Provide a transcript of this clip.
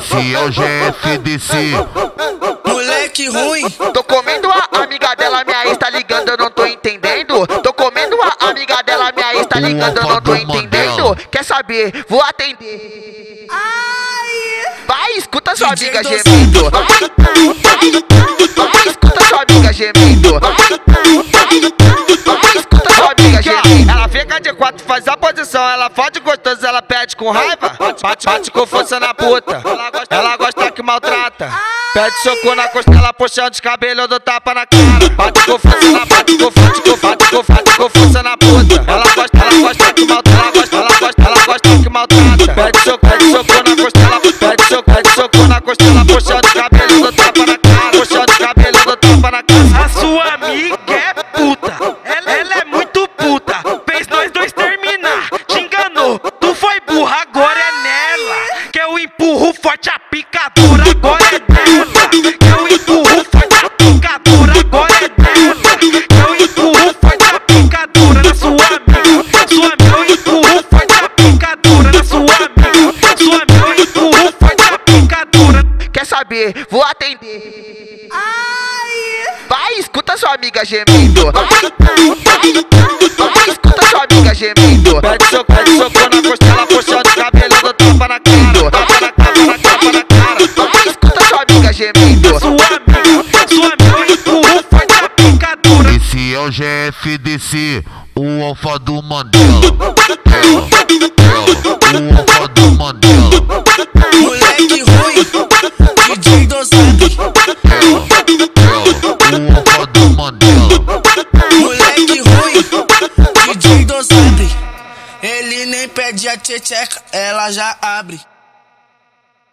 Esse é o GFDC. Moleque ruim. Tô comendo a amiga dela, minha ex tá ligando, eu não tô entendendo. Tô comendo a amiga dela, minha ex tá ligando, eu não tô entendendo. Quer saber? Vou atender. Vai, escuta sua amiga gemendo. Vai, vai, vai, escuta sua amiga gemendo. Faz a posição. Ela fode gostoso, ela pede com raiva. Bate, bate com força na puta. Ela gosta, ela gosta que maltrata. Pede soco na costela, puxando os cabelos, do tapa na cara. Bate com força na bate com força, com bate com bate com força na puta. Ela gosta, ela gosta que maltrata. Ela gosta, ela gosta, ela gosta que maltrata. Pede soco, pede soco na costela, pede soco, pede soco na costela, puxando os cabelos, do tapa na cara. Puxando os cabelos, do tapa na cara. A sua amiga forte a picadura, agora é. Que eu empurro forte a picadura, agora é. Que eu empurro forte a picadura na sua amiga. Sua amiga, eu empurro forte a picadura na sua amiga. Sua amiga, eu empurro forte a picadura. Quer saber? Vou atender. Vai, escuta sua amiga gemendo. Vai, vai, vai, escuta sua amiga gemendo. Pede soco, pede soco na Esse é o GFDC, o alfa do Mandela. Ela, ela, o alfa do Mandela. Moleque ruim. O alfa do Mandela. Moleque ruim. Ele nem pede a tchecheca, ela já abre.